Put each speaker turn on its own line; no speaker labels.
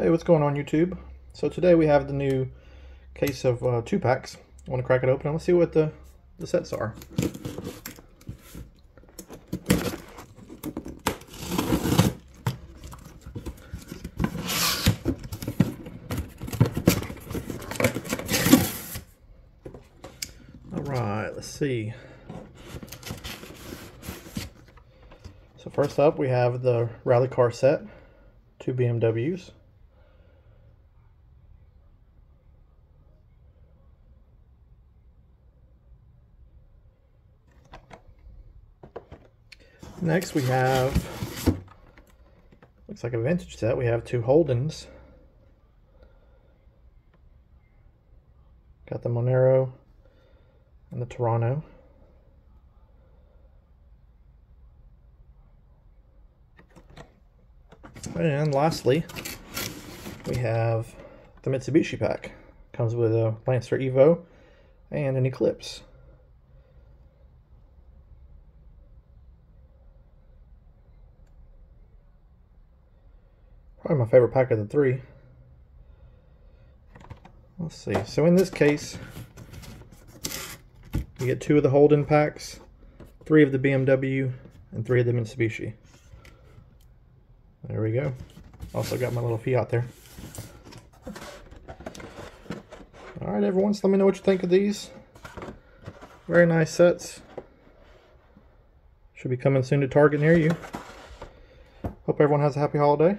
Hey, what's going on YouTube? So today we have the new case of uh, two packs. I want to crack it open. And let's see what the, the sets are. All right, let's see. So first up we have the rally car set, two BMWs. Next we have, looks like a vintage set, we have two Holdens. Got the Monaro and the Torana. And lastly, we have the Mitsubishi pack. Comes with a Lancer Evo and an Eclipse. Probably my favorite pack of the three. Let's see. So in this case, you get two of the Holden packs, three of the BMW, and three of the Mitsubishi. There we go. Also got my little Fiat there. Alright everyone, so let me know what you think of these. Very nice sets. Should be coming soon to Target near you. Hope everyone has a happy holiday.